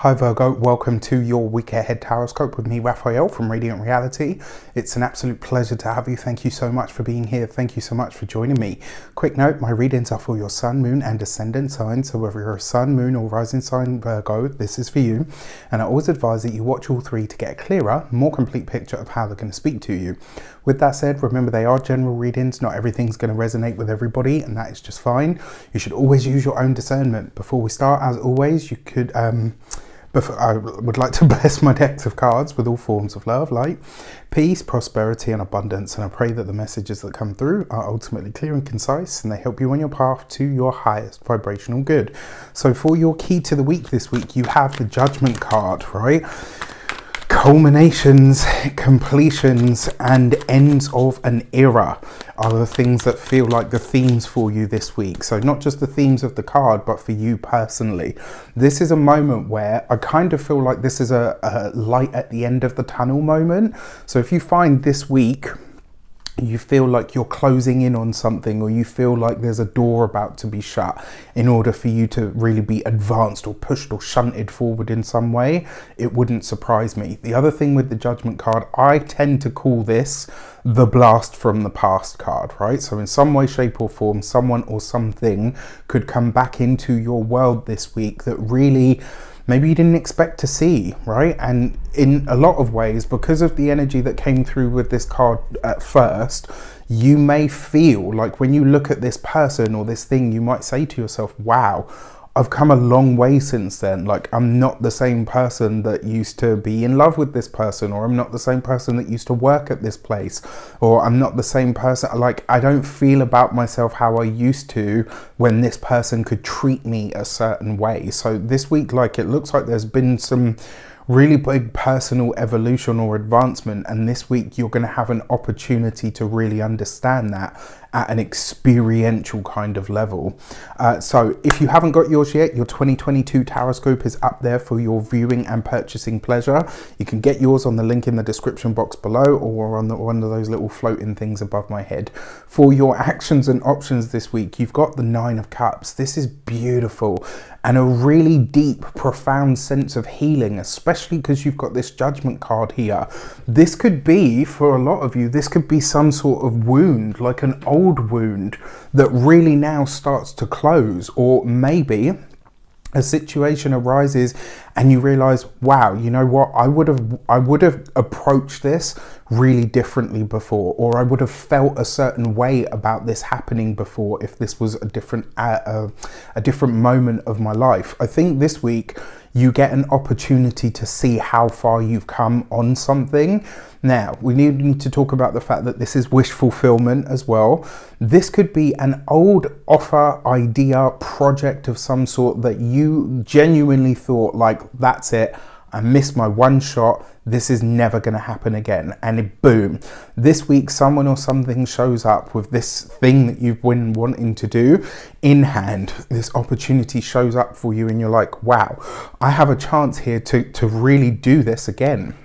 Hi Virgo, welcome to your week ahead Taroscope with me, Raphael from Reydiant Reality. It's an absolute pleasure to have you. Thank you so much for being here. Thank you so much for joining me. Quick note, my readings are for your sun, moon and ascendant sign. So whether you're a sun, moon or rising sign Virgo, this is for you. And I always advise that you watch all three to get a clearer, more complete picture of how they're going to speak to you. With that said, remember they are general readings. Not everything's going to resonate with everybody and that is just fine. You should always use your own discernment. Before we start, as always, you could... Um, I would like to bless my decks of cards with all forms of love, light, peace, prosperity, and abundance. And I pray that the messages that come through are ultimately clear and concise and they help you on your path to your highest vibrational good. So, for your key to the week this week, you have the Judgment card, right? Culminations, completions, and ends of an era are the things that feel like the themes for you this week. So, not just the themes of the card, but for you personally. This is a moment where I kind of feel like this is a, a light at the end of the tunnel moment. So, if you find this week, you feel like you're closing in on something or you feel like there's a door about to be shut in order for you to really be advanced or pushed or shunted forward in some way, it wouldn't surprise me. The other thing with the judgment card, I tend to call this the blast from the past card, right? So in some way, shape or form, someone or something could come back into your world this week that really maybe you didn't expect to see, right? And in a lot of ways, because of the energy that came through with this card at first, you may feel like when you look at this person or this thing, you might say to yourself, wow, I've come a long way since then. Like, I'm not the same person that used to be in love with this person, or I'm not the same person that used to work at this place, or I'm not the same person. Like, I don't feel about myself how I used to when this person could treat me a certain way. So, this week, like, it looks like there's been some really big personal evolution or advancement and this week you're going to have an opportunity to really understand that at an experiential kind of level. Uh, so if you haven't got yours yet, your 2022 Taroscope is up there for your viewing and purchasing pleasure. You can get yours on the link in the description box below or on the, one of those little floating things above my head. For your actions and options this week, you've got the Nine of Cups. This is beautiful and a really deep, profound sense of healing, especially because you've got this judgment card here. This could be, for a lot of you, this could be some sort of wound, like an old wound that really now starts to close, or maybe a situation arises and you realize wow you know what i would have i would have approached this really differently before or i would have felt a certain way about this happening before if this was a different uh, a different moment of my life i think this week you get an opportunity to see how far you've come on something. Now, we need to talk about the fact that this is wish fulfillment as well. This could be an old offer, idea, project of some sort that you genuinely thought, like, that's it, I missed my one shot. This is never going to happen again. And boom, this week someone or something shows up with this thing that you've been wanting to do in hand. This opportunity shows up for you, and you're like, wow, I have a chance here to, to really do this again.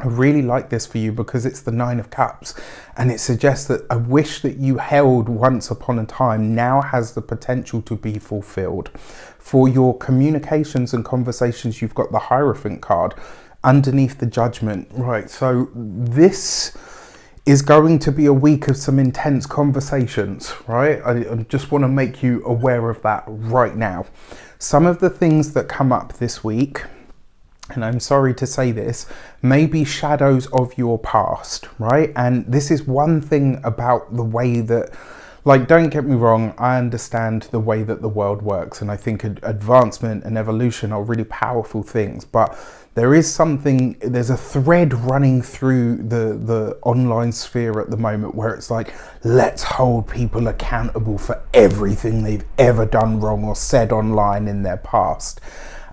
I really like this for you because it's the Nine of Cups and it suggests that a wish that you held once upon a time now has the potential to be fulfilled. For your communications and conversations, you've got the Hierophant card underneath the Judgment. Right, so this is going to be a week of some intense conversations, right? I, I just want to make you aware of that right now. Some of the things that come up this week and I'm sorry to say this, may be shadows of your past, right? And this is one thing about the way that, like, don't get me wrong, I understand the way that the world works, and I think advancement and evolution are really powerful things, but there is something, there's a thread running through the, the online sphere at the moment where it's like, let's hold people accountable for everything they've ever done wrong or said online in their past.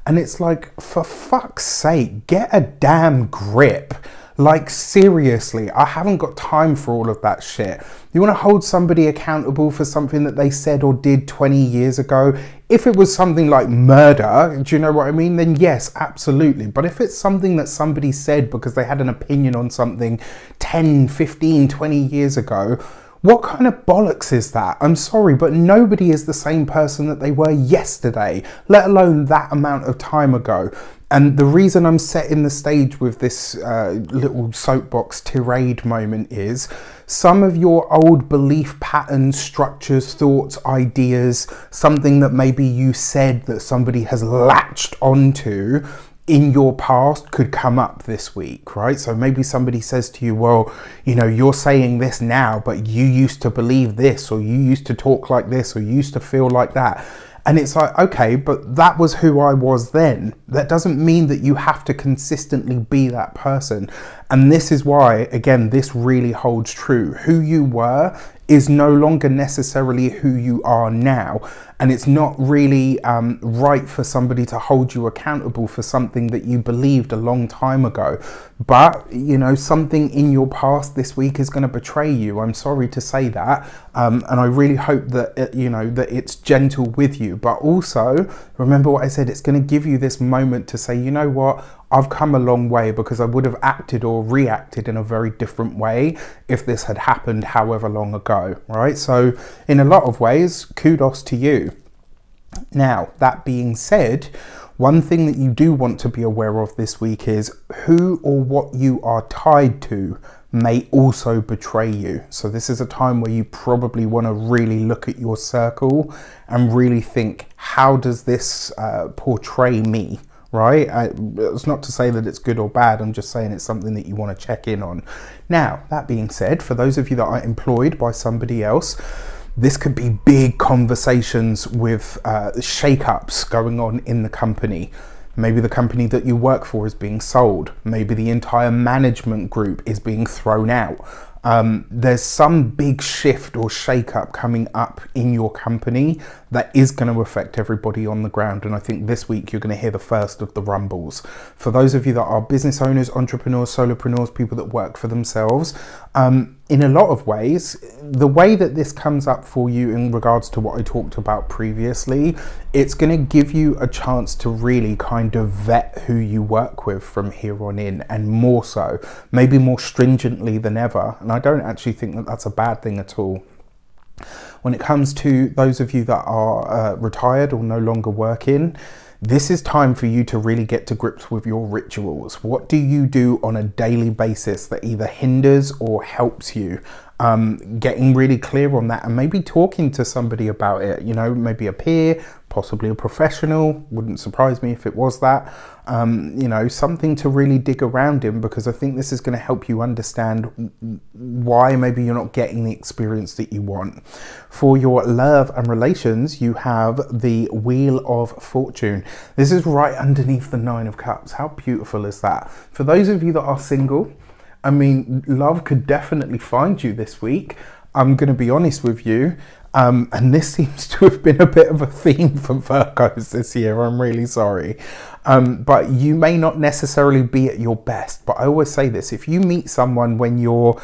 And it's like, for fuck's sake, get a damn grip. Like, seriously, I haven't got time for all of that shit. You want to hold somebody accountable for something that they said or did 20 years ago? If it was something like murder, do you know what I mean? Then yes, absolutely. But if it's something that somebody said because they had an opinion on something 10, 15, 20 years ago, What kind of bollocks is that? I'm sorry, but nobody is the same person that they were yesterday, let alone that amount of time ago. And the reason I'm setting the stage with this uh, little soapbox tirade moment is some of your old belief patterns, structures, thoughts, ideas, something that maybe you said that somebody has latched onto in your past could come up this week, right? So maybe somebody says to you, well, you know, you're saying this now, but you used to believe this, or you used to talk like this, or you used to feel like that. And it's like, okay, but that was who I was then. That doesn't mean that you have to consistently be that person. And this is why, again, this really holds true. Who you were is no longer necessarily who you are now. And it's not really um, right for somebody to hold you accountable for something that you believed a long time ago. But, you know, something in your past this week is going to betray you. I'm sorry to say that. Um, and I really hope that, it, you know, that it's gentle with you. But also, remember what I said, it's going to give you this moment to say, you know what, I've come a long way because I would have acted or reacted in a very different way if this had happened however long ago, right? So, in a lot of ways, kudos to you. Now, that being said, one thing that you do want to be aware of this week is who or what you are tied to may also betray you. So, this is a time where you probably want to really look at your circle and really think, how does this uh, portray me? Right? I, it's not to say that it's good or bad, I'm just saying it's something that you want to check in on. Now, that being said, for those of you that are employed by somebody else, this could be big conversations with uh, shake-ups going on in the company. Maybe the company that you work for is being sold. Maybe the entire management group is being thrown out um, there's some big shift or shake up coming up in your company that is going to affect everybody on the ground. And I think this week you're going to hear the first of the rumbles. For those of you that are business owners, entrepreneurs, solopreneurs, people that work for themselves, um, in a lot of ways, the way that this comes up for you in regards to what I talked about previously, it's going to give you a chance to really kind of vet who you work with from here on in, and more so, maybe more stringently than ever. And I don't actually think that that's a bad thing at all. When it comes to those of you that are uh, retired or no longer working, this is time for you to really get to grips with your rituals. What do you do on a daily basis that either hinders or helps you? Um, getting really clear on that and maybe talking to somebody about it, you know, maybe a peer, possibly a professional. Wouldn't surprise me if it was that. Um, you know, something to really dig around in because I think this is going to help you understand why maybe you're not getting the experience that you want. For your love and relations, you have the Wheel of Fortune. This is right underneath the Nine of Cups. How beautiful is that? For those of you that are single, I mean, love could definitely find you this week. I'm going to be honest with you. Um, and this seems to have been a bit of a theme for Virgos this year. I'm really sorry. Um, but you may not necessarily be at your best. But I always say this if you meet someone when you're,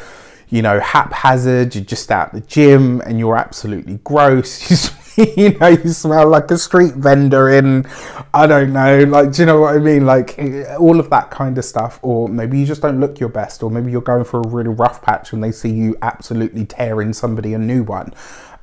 you know, haphazard, you're just at the gym and you're absolutely gross, you know, you smell like a street vendor in, I don't know, like, do you know what I mean? Like, eh, all of that kind of stuff. Or maybe you just don't look your best, or maybe you're going for a really rough patch and they see you absolutely tearing somebody a new one.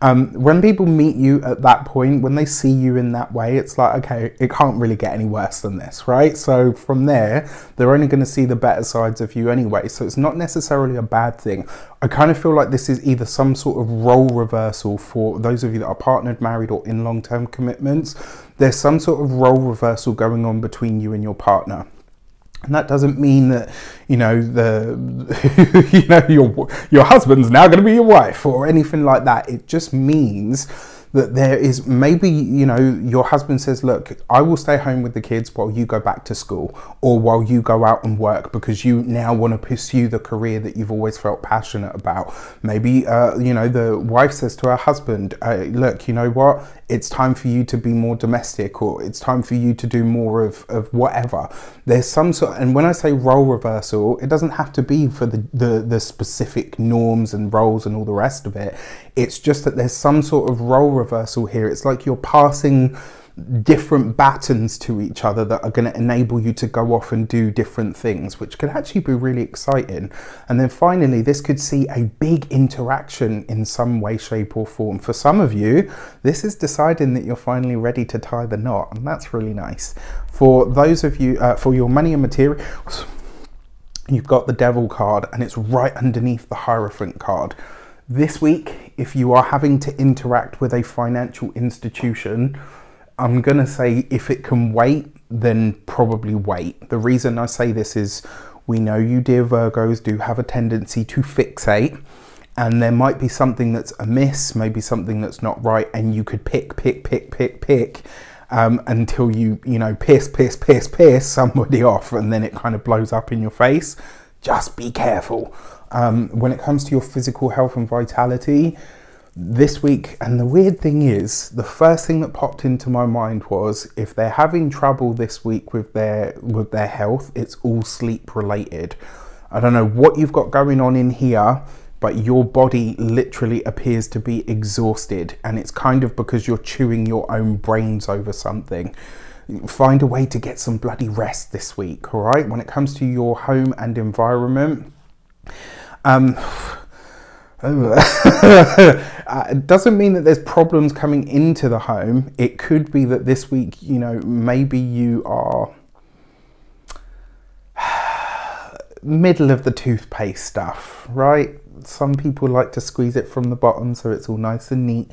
Um, when people meet you at that point, when they see you in that way, it's like, okay, it can't really get any worse than this, right? So from there, they're only going to see the better sides of you anyway. So it's not necessarily a bad thing. I kind of feel like this is either some sort of role reversal for those of you that are partnered, married, or in long term commitments. There's some sort of role reversal going on between you and your partner. And that doesn't mean that, you know, the, you know, your, your husband's now going to be your wife or anything like that. It just means that there is maybe you know your husband says look i will stay home with the kids while you go back to school or while you go out and work because you now want to pursue the career that you've always felt passionate about. Maybe uh, you know the wife says to her husband uh, look you know what? It's time for you to be more domestic or it's time for you to do more of, of whatever. There's some sort and when i say role reversal it doesn't have to be for the, the the specific norms and roles and all the rest of it. It's just that there's some sort of role reversal here. It's like you're passing different battens to each other that are going to enable you to go off and do different things, which could actually be really exciting. And then finally, this could see a big interaction in some way, shape, or form. For some of you, this is deciding that you're finally ready to tie the knot, and that's really nice. For those of you, uh, for your money and materials, you've got the devil card, and it's right underneath the Hierophant card. This week, if you are having to interact with a financial institution, I'm going to say if it can wait, then probably wait. The reason I say this is we know you, dear Virgos, do have a tendency to fixate, and there might be something that's amiss, maybe something that's not right, and you could pick, pick, pick, pick, pick. Um, until you, you know, piss, piss, piss, piss somebody off, and then it kind of blows up in your face. Just be careful. Um, when it comes to your physical health and vitality, this week and the weird thing is the first thing that popped into my mind was if they're having trouble this week with their with their health it's all sleep related. I don't know what you've got going on in here but your body literally appears to be exhausted and it's kind of because you're chewing your own brains over something. Find a way to get some bloody rest this week all right? When it comes to your home and environment um uh, it doesn't mean that there's problems coming into the home. It could be that this week, you know, maybe you are middle of the toothpaste stuff, right? Some people like to squeeze it from the bottom so it's all nice and neat.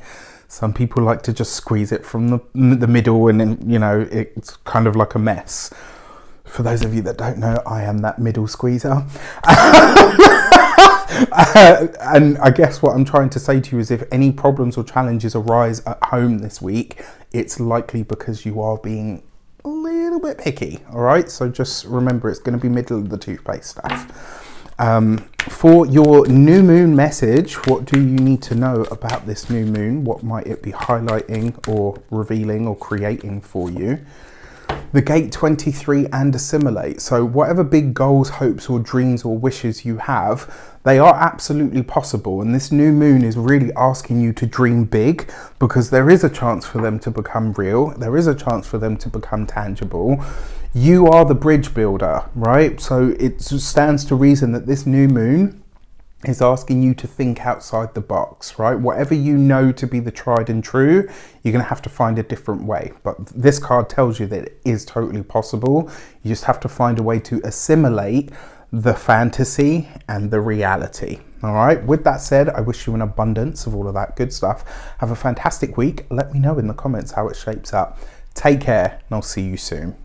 Some people like to just squeeze it from the, the middle and then, you know, it's kind of like a mess. For those of you that don't know, I am that middle squeezer. uh, and I guess what I'm trying to say to you is if any problems or challenges arise at home this week, it's likely because you are being a little bit picky. All right, so just remember it's going to be middle of the toothpaste stuff. Um, for your new moon message, what do you need to know about this new moon? What might it be highlighting or revealing or creating for you? The gate 23 and assimilate. So whatever big goals, hopes or dreams or wishes you have, they are absolutely possible. And this new moon is really asking you to dream big because there is a chance for them to become real. There is a chance for them to become tangible. You are the bridge builder, right? So it stands to reason that this new moon is asking you to think outside the box, right? Whatever you know to be the tried and true, you're to have to find a different way. But this card tells you that it is totally possible. You just have to find a way to assimilate the fantasy and the reality. All right, with that said, I wish you an abundance of all of that good stuff. Have a fantastic week. Let me know in the comments how it shapes up. Take care, and I'll see you soon.